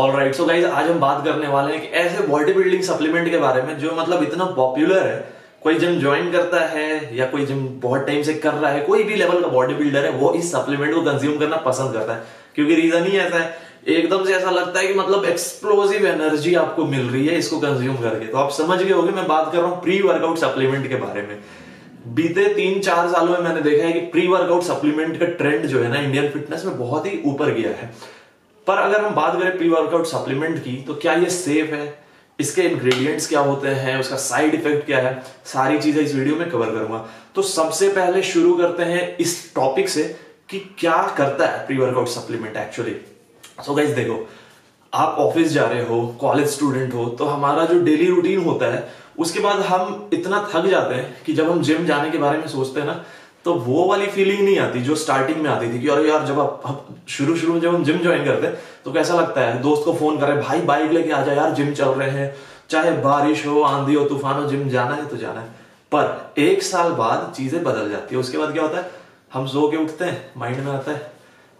All right so guys आज हम बात करने वाले हैं कि ऐसे बॉडी बिल्डिंग सप्लीमेंट के बारे में जो मतलब इतना पॉपुलर है। कोई जिम ज्वाइन करता है या कोई जिम बहुत टाइम से कर रहा है, कोई भी लेवल का बॉडी बिल्डर है, वो इस सप्लीमेंट को कंज्यूम करना पसंद करता है। क्योंकि रीजन ही ऐसा है, एकदम से ऐसा लगता है कि मतलब एक्सप्लोसिव एनर्जी आपको मिल रही है इसको कंज्यूम करके। तो आप समझ गए होगे, मैं बात कर रहा हूँ प्री वर्कआउट सप्लीमेंट के बारे में। बीते तीन चार सालों में मैंने देखा है कि प्री वर्कआउट सप्लीमेंट का ट्रेंड जो है ना इंडियन फिटनेस में बहुत ही ऊपर गया है। पर अगर हम बात करें प्री वर्कआउट सप्लीमेंट की तो क्या ये सेफ़ है? इसके इंग्रेडिएंट्स क्या होते हैं? उसका साइड इफ़ेक्ट क्या है? सारी चीज़ें इस वीडियो में कवर करूँगा। तो सबसे पहले शुरू करते हैं इस टॉपिक से कि क्या करता है pre workout supplement actually so guys देखो, आप ऑफ़िस जा रहे हो कॉलेज स्टूडेंट हो तो हमारा जो डेली रूटीन होता है, उसके बाद हम इतना थक जाते हैं कि जब हम जिम जाने के बारे में सोचते हैं ना तो वो वाली फीलिंग नहीं आती जो स्टार्टिंग में आती थी कि अरे यार, जब आप शुरू शुरू में जब हम जिम ज्वाइन करते हैं तो कैसा लगता है? दोस्त को फ़ोन करे, भाई बाइक लेके आ जा यार जिम चल रहे हैं। चाहे बारिश हो, आंधी हो, तूफ़ान हो जिम जाना है तो जाना है. पर एक साल बाद चीज़ें बदल जाती है। उसके बाद क्या होता है? हम सो के उठते हैं माइंड में आता है,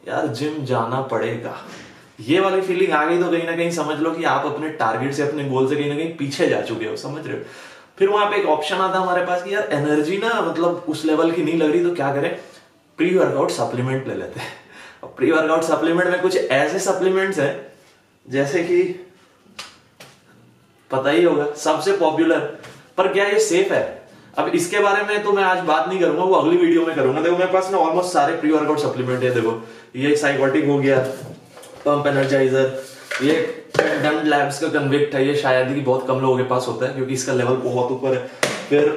यार जिम जाना पड़ेगा। ये वाली फीलिंग आ गई तो कहीं ना कहीं समझ लो कि आप अपने टारगेट से, अपने गोल से कहीं ना कहीं पीछे जा चुके हो, समझ रहे हो? फिर वहाँ पे एक ऑप्शन आता हमारे पास कि यार एनर्जी ना मतलब उस लेवल की नहीं लग रही तो क्या करें? प्री वर्कआउट सप्लीमेंट ले लेते हैं। प्री वर्कआउट सप्लीमेंट में कुछ ऐसे सप्लीमेंट्स हैं, जैसे कि पता ही होगा, सबसे पॉपुलर पर क्या ये सेफ़ है? अब इसके बारे में तो मैं आज बात नहीं करूँगा, वो अगली वीडियो में करूँगा। देखो, मेरे पास ना ऑलमोस्ट सारे प्री वर्कआउट सप्लीमेंट है, देखो। ये साइकोटिक हो गया पंप एनर्जाइजर ये डन लैब्स का कन्विक्ट है, ये शायद ही बहुत कम लोगों के पास होता है, क्योंकि इसका लेवल बहुत ऊपर है। फिर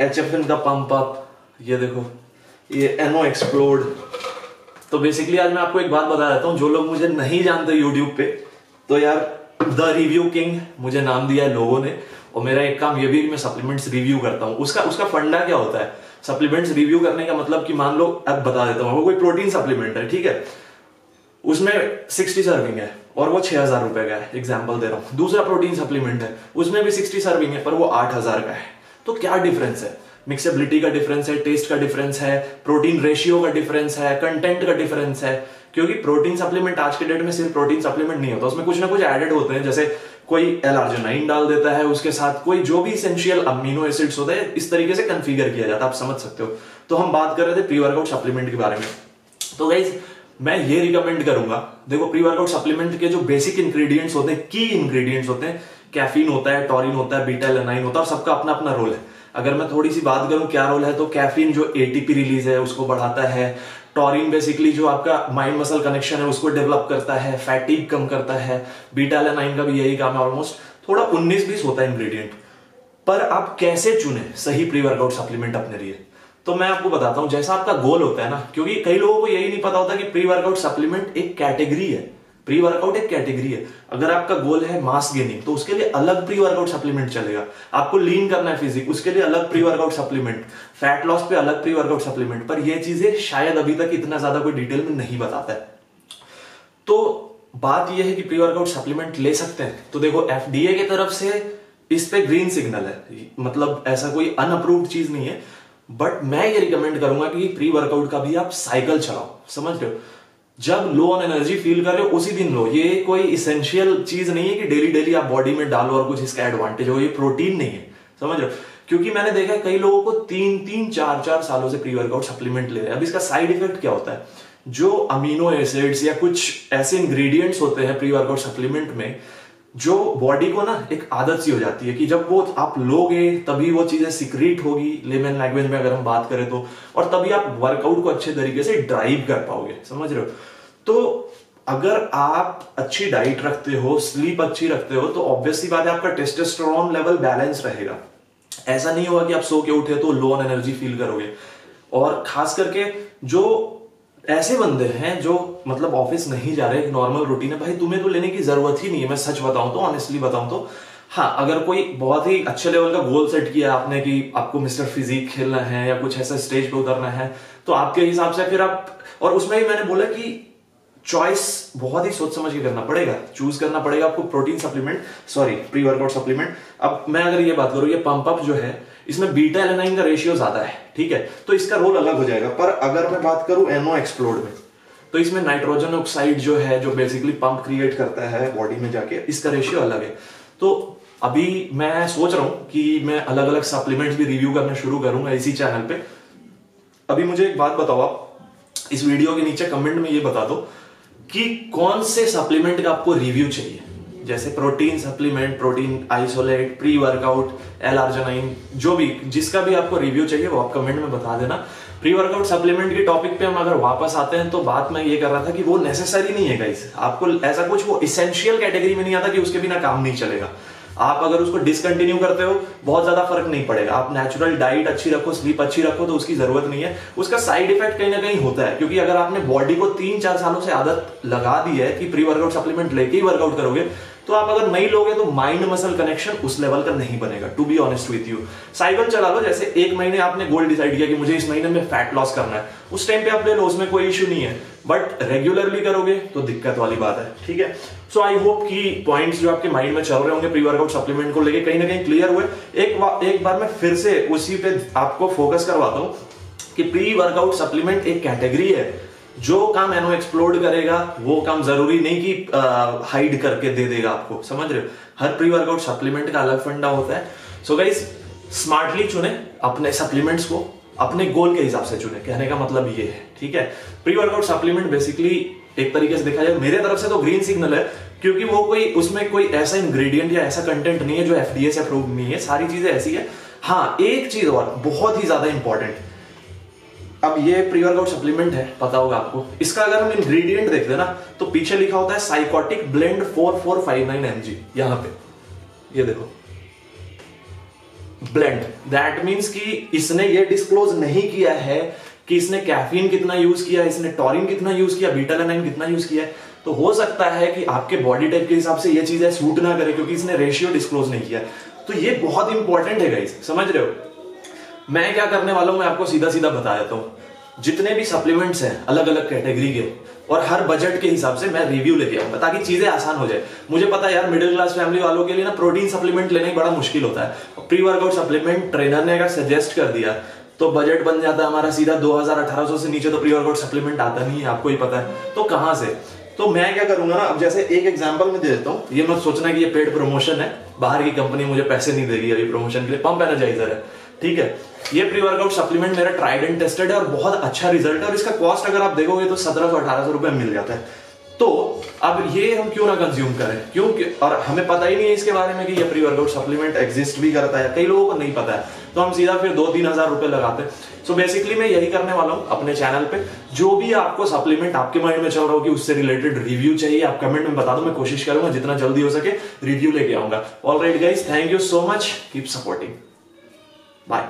एच एफ़ एन का पंप अप ये देखो, ये एनो एक्सप्लोड तो बेसिकली आज मैं आपको एक बात बता देता हूँ, जो लोग मुझे नहीं जानते यूट्यूब पे तो यार द रिव्यू किंग मुझे नाम दिया है लोगों ने, और मेरा एक काम ये भी मैं सप्लीमेंट्स रिव्यू करता हूँ। उसका उसका फंडा क्या होता है? सप्लीमेंट्स रिव्यू करने का मतलब कि मान लो, अब बता देता हूँ कोई प्रोटीन सप्लीमेंट है, ठीक है? उसमें सिक्सटी सर्विंग है और वो छह हज़ार रुपए का है एग्ज़ाम्पल दे रहा हूँ। दूसरा प्रोटीन सप्लीमेंट है, उसमें भी सिक्सटी सर्विंग है, पर वो आठ हज़ार का है। तो क्या डिफरेंस है? मिक्सेबिलिटी का डिफरेंस है टेस्ट का डिफरेंस है प्रोटीन रेशियो का डिफरेंस है कंटेंट का डिफरेंस है। क्योंकि प्रोटीन सप्लीमेंट आज के डेट में सिर्फ़ प्रोटीन सप्लीमेंट नहीं होता, उसमें कुछ ना कुछ एडेड होते हैं, जैसे कोई एलार्जेनाइन डाल देता है, उसके साथ कोई जो भी इसेंशियल अमीनो एसिड्स होते हैं, इस तरीके से कन्फिगर किया जाता है, आप समझ सकते हो। तो हम बात कर रहे थे प्री वर्कआउट सप्लीमेंट के बारे में। तो गाइज़ मैं ये रिकमेंड करूँगा। देखो प्री वर्कआउट सप्लीमेंट के जो बेसिक इंग्रेडिएंट्स होते हैं की इंग्रेडिएंट्स होते हैं कैफीन होता है टॉरिन होता है बीटा लेनाइन होता है, और सबका अपना अपना रोल है। अगर मैं थोड़ी सी बात करूँ, क्या रोल है तो कैफीन जो एटीपी रिलीज़ है, उसको बढ़ाता है। टॉरिन बेसिकली जो आपका माइंड मसल कनेक्शन है, उसको डेवलप करता है फैटिक कम करता है। बीटा लेनाइन का भी यही काम है ऑलमोस्ट थोड़ा उन्नीस बीस होता है इंग्रेडिएंट पर आप कैसे चुने सही प्री वर्कआउट सप्लीमेंट अपने लिए? तो मैं आपको बताता हूँ, जैसा आपका गोल होता है ना, क्योंकि कई लोगों को यही नहीं पता होता कि प्री वर्कआउट सप्लीमेंट एक कैटेगरी है। प्री वर्कआउट एक कैटेगरी है। अगर आपका गोल है मास गेनिंग तो उसके लिए अलग प्री वर्कआउट सप्लीमेंट चलेगा। आपको लीन करना है फिजिक उसके लिए अलग pre workout supplement fat loss पे अलग प्री वर्कआउट सप्लीमेंट पर यह चीज़ें शायद अभी तक इतना ज़्यादा कोई डिटेल में नहीं बताता है। तो बात यह है कि प्री वर्कआउट सप्लीमेंट ले सकते हैं। तो देखो एफडीए की तरफ़ से इस पे ग्रीन सिग्नल है। मतलब ऐसा कोई अनअप्रूव्ड चीज़ नहीं है। बट मैं ये रिकमेंड करूँगा कि प्री वर्कआउट का भी आप साइकिल चलाओ, समझ रहे हो? जब लो ऑन एनर्जी फील कर रहे हो, उसी दिन लो। ये कोई इसेंशियल चीज़ नहीं है कि डेली डेली आप बॉडी में डालो और कुछ इसका एडवांटेज हो, ये प्रोटीन नहीं है, समझ रहे हो? क्योंकि मैंने देखा है कई लोगों को तीन तीन, चार चार सालों से प्री वर्कआउट सप्लीमेंट ले रहे हैं। अब इसका साइड इफ़ेक्ट क्या होता है? जो अमीनो एसिड्स या कुछ ऐसे इंग्रेडिएंट्स होते हैं प्री वर्कआउट सप्लीमेंट में जो बॉडी को ना एक आदत सी हो जाती है कि जब वो आप लोगे, तभी वो चीज़ें सिक्रीट होगी लेमन लैंग्वेज में अगर हम बात करें तो। और तभी आप वर्कआउट को अच्छे तरीके से ड्राइव कर पाओगे, समझ रहे हो? तो अगर आप अच्छी डाइट रखते हो स्लीप अच्छी रखते हो तो ऑब्वियसली बात है आपका टेस्टोस्टेरोन लेवल बैलेंस रहेगा। ऐसा नहीं होगा कि आप सो के उठे तो लो ऑन एनर्जी फील करोगे। और खास करके जो ऐसे बंदे हैं जो मतलब ऑफ़िस नहीं जा रहे नॉर्मल रूटीन है। भाई, तुम्हें तो लेने की ज़रूरत ही नहीं है, मैं सच बताऊँ तो ऑनेस्टली बताऊँ तो। हाँ अगर कोई बहुत ही अच्छे लेवल का गोल सेट किया आपने कि आपको मिस्टर फिजिक खेलना है या कुछ ऐसा स्टेज पे उतरना है तो आपके हिसाब से फिर आप, और उसमें भी मैंने बोला कि चॉइस बहुत ही सोच समझ के करना पड़ेगा। चूज़ करना पड़ेगा आपको protein supplement sorry pre workout supplement अब मैं अगर ये बात करूँ, ये पंप अप जो है इसमें बीटा एलेनाइन का रेशियो ज़्यादा है, ठीक है? तो इसका रोल अलग हो जाएगा। पर अगर मैं बात करूँ एनो एक्सप्लोड में तो इसमें नाइट्रोजन ऑक्साइड जो है, जो बेसिकली पंप क्रिएट करता है बॉडी में जाके, इसका रेशियो अलग है। तो अभी मैं सोच रहा हूँ कि मैं अलग अलग सप्लीमेंट्स भी रिव्यू करना शुरू करूँगा इसी चैनल पे। अभी मुझे एक बात बताओ आप, इस वीडियो के नीचे कमेंट में ये बता दो कि कौन से सप्लीमेंट का आपको रिव्यू चाहिए? जैसे protein supplement, protein isolate pre workout L arginine जो भी, जिसका भी आपको रिव्यू चाहिए, वो आप कमेंट में बता देना। प्री वर्कआउट सप्लीमेंट के टॉपिक पे हम अगर वापस आते हैं तो बात मैं ये कर रहा था कि वो नेसेसरी नहीं है गाइस आपको ऐसा कुछ वो इसेंशियल कैटेगरी में नहीं आता कि उसके बिना काम नहीं चलेगा। आप अगर उसको डिसकंटिन्यू करते हो, बहुत ज़्यादा फ़र्क नहीं पड़ेगा। आप नेचुरल डाइट अच्छी रखो स्लीप अच्छी रखो तो उसकी ज़रूरत नहीं है। उसका साइड इफ़ेक्ट कहीं ना कहीं होता है, क्योंकि अगर आपने बॉडी को तीन चार सालों से आदत लगा दी है कि प्री वर्कआउट सप्लीमेंट लेके ही वर्कआउट करोगे तो आप अगर नहीं लोगे तो माइंड मसल कनेक्शन उस लेवल का नहीं बनेगा to be honest with you cycle चला लो, जैसे एक महीने आपने गोल डिसाइड किया कि मुझे इस महीने में फैट लॉस करना है। उस टाइम पे आप ले लो, उसमें कोई इश्यू नहीं है। बट रेगुलरली करोगे तो दिक्कत वाली बात है, ठीक है? सो आई होप कि पॉइंट्स जो आपके माइंड में चल रहे होंगे प्री वर्कआउट सप्लीमेंट को लेके कहीं ना कहीं क्लियर हुए। एक एक बार मैं फिर से उसी पे आपको फोकस करवाता हूँ कि प्री वर्कआउट सप्लीमेंट एक कैटेगरी है। जो काम एनो एक्सप्लोड करेगा, वो काम ज़रूरी नहीं कि हाइड करके दे देगा आपको, समझ रहे हो? हर प्री वर्कआउट सप्लीमेंट का अलग फंडा होता है। सो गाइज़ स्मार्टली चुने अपने सप्लीमेंट्स को, अपने गोल के हिसाब से चुने, कहने का मतलब ये है, ठीक है? प्री वर्कआउट सप्लीमेंट बेसिकली एक तरीके से देखा जाए, मेरे तरफ़ से तो ग्रीन सिग्नल है, क्योंकि वो कोई, उसमें कोई ऐसा इंग्रेडिएंट या ऐसा कंटेंट नहीं है जो एफडीए से अप्रूव नहीं है, सारी चीज़ें ऐसी है। हाँ एक चीज़ और, बहुत ही ज़्यादा इंपॉर्टेंट अब ये प्री वर्कआउट सप्लीमेंट है, पता होगा आपको। इसका अगर हम इंग्रेडिएंट देखते ना तो पीछे लिखा होता है psychotic blend four four five nine M G यहाँ पे। ये देखो। ब्लेंड दैट मीन्स कि इसने ये डिस्क्लोज नहीं किया है कि इसने कैफीन कितना यूज़ किया, इसने टॉरिन कितना यूज़ किया बीटा कितना यूज़ किया तो हो सकता है कि आपके बॉडी टाइप के हिसाब से ये चीज़ें सूट ना करे, क्योंकि इसने रेशियो डिस्क्लोज नहीं किया। तो ये बहुत इंपॉर्टेंट है गाइस समझ रहे हो? मैं क्या करने वाला हूँ, मैं आपको सीधा सीधा बता देता हूँ। जितने भी सप्लीमेंट्स हैं अलग अलग कैटेगरी के, और हर बजट के हिसाब से मैं रिव्यू लेके आऊँगा, ताकि चीज़ें आसान हो जाए। मुझे पता है यार मिडिल क्लास फैमिली वालों के लिए ना प्रोटीन सप्लीमेंट लेना ही बड़ा मुश्किल होता है। प्री वर्कआउट सप्लीमेंट ट्रेनर ने अगर सजेस्ट कर दिया तो बजट बन जाता है हमारा सीधा 2000 से नीचे तो प्री वर्कआउट सप्लीमेंट आता नहीं है, आपको ही पता है। तो कहाँ से? तो मैं क्या करूँगा ना, अब जैसे एक एग्ज़ाम्पल में दे देता हूँ। ये मत सोचना कि ये पेड प्रमोशन है, बाहर की कंपनी मुझे पैसे नहीं देगी अभी प्रमोशन के लिए पंप एनर्जाइजर है, ठीक है? ये प्री वर्कआउट सप्लीमेंट मेरा ट्राइड एंड टेस्टेड है और बहुत अच्छा रिज़ल्ट है और इसका कॉस्ट अगर आप देखोगे तो सत्रह सौ, अठारह सौ रुपए मिल जाता है। तो अब ये हम क्यों ना कंज्यूम करें? क्यों और हमें पता ही नहीं है इसके बारे में कि ये प्री वर्कआउट सप्लीमेंट एग्जिस्ट भी करता है। कई लोगों को नहीं पता है। तो हम सीधा फिर दो तीन हज़ार रुपए लगाते हैं। सो बेसिकली मैं यही करने वाला हूँ अपने चैनल पे। जो भी आपको सप्लीमेंट आपके माइंड में चल रहा हो कि उससे रिलेटेड रिव्यू चाहिए, आप कमेंट में बता दो, मैं कोशिश करूँगा जितना जल्दी हो सके रिव्यू लेके आऊँगा। All right guys thank you so much keep supporting bye